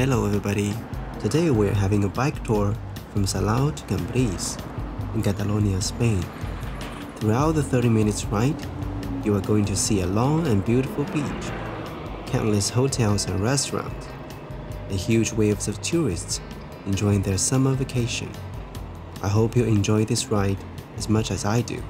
Hello everybody. Today we're having a bike tour from Salou to Cambrils in Catalonia, Spain. Throughout the 30 minutes ride, you are going to see a long and beautiful beach, countless hotels and restaurants, and huge waves of tourists enjoying their summer vacation. I hope you enjoy this ride as much as I do.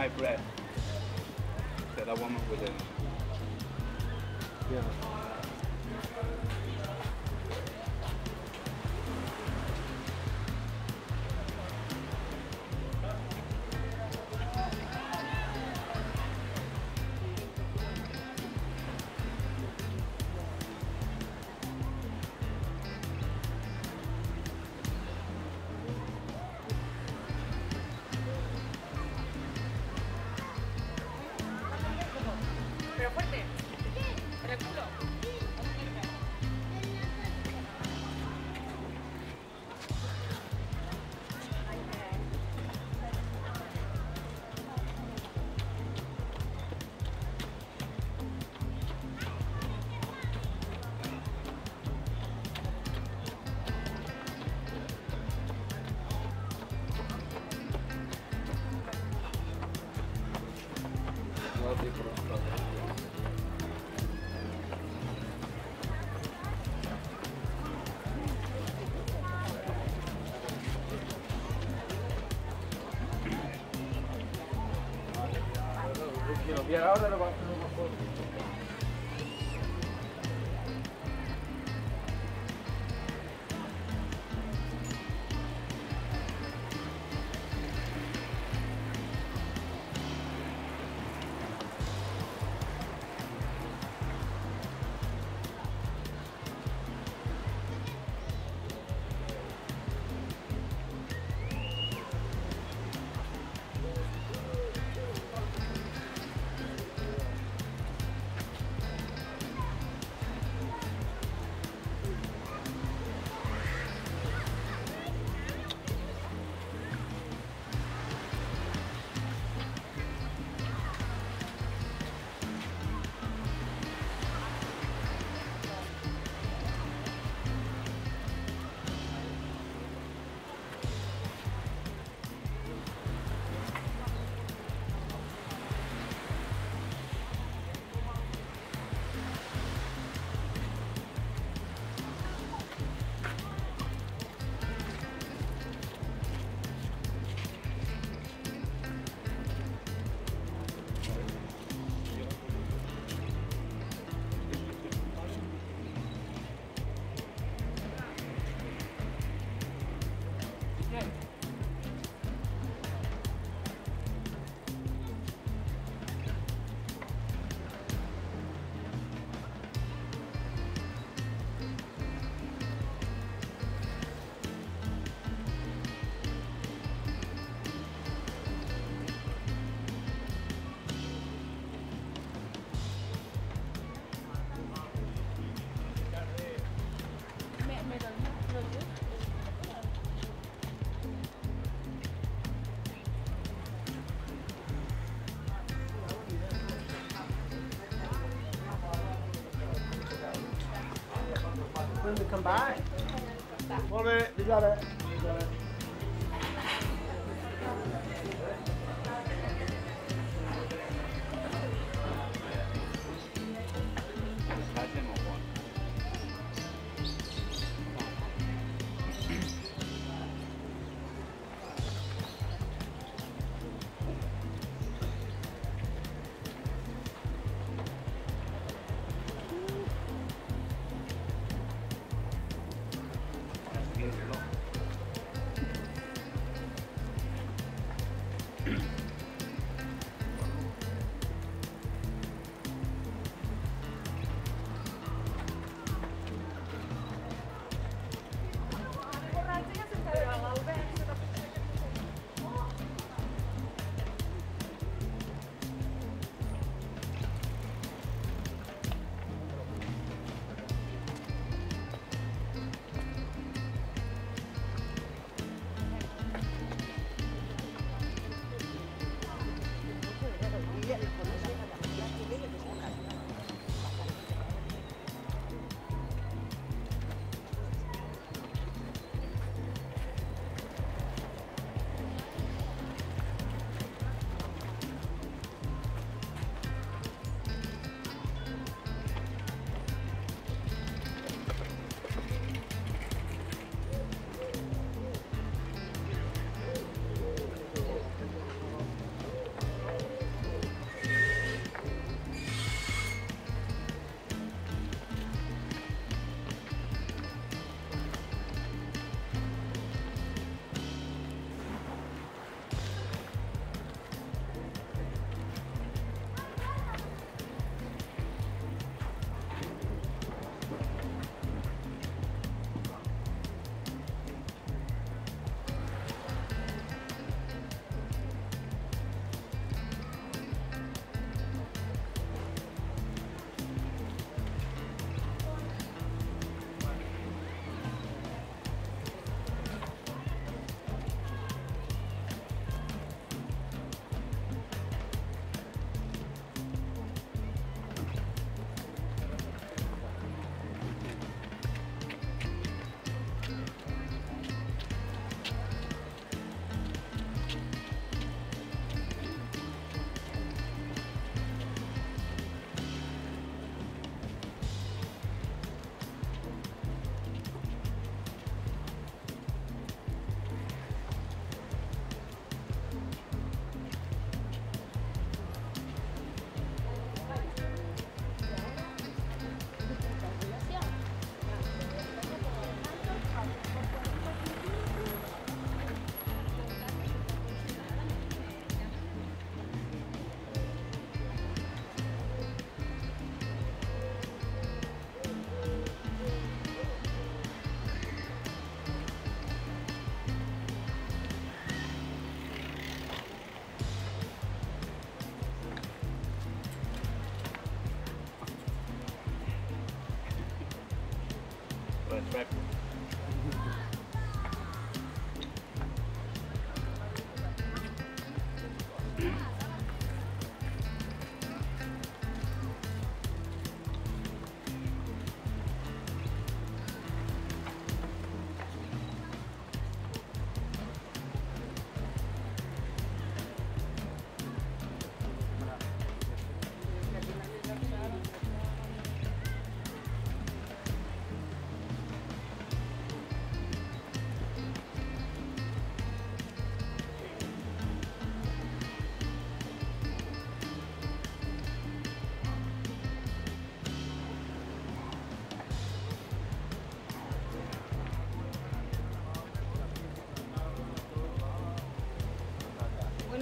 My breath. E agora come back. Molt bé, fins ara. Fins get your loan.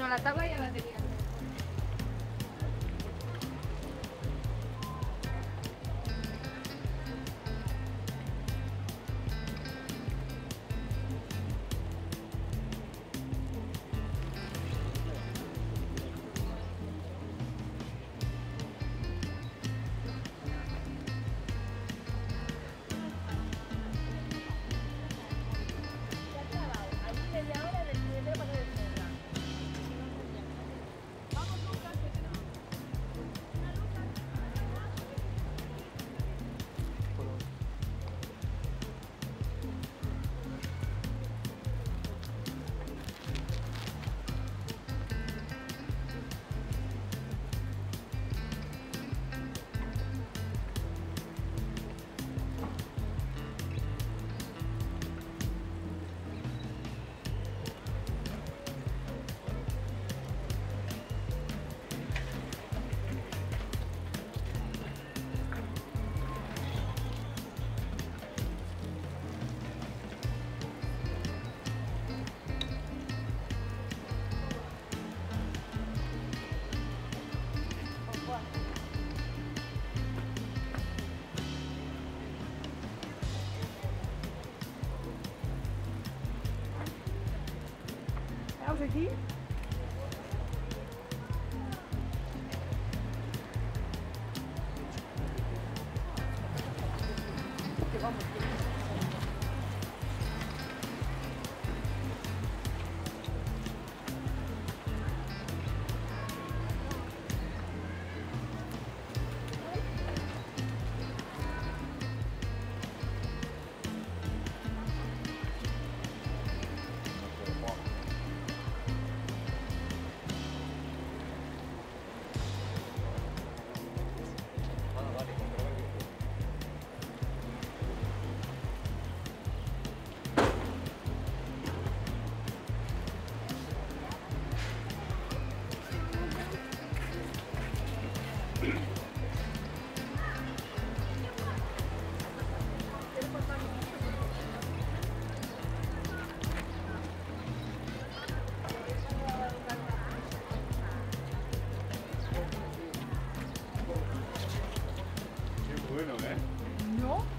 La tabla ya la tenía. Aquí. いうのね。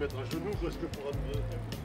Mettre à genoux parce que pour un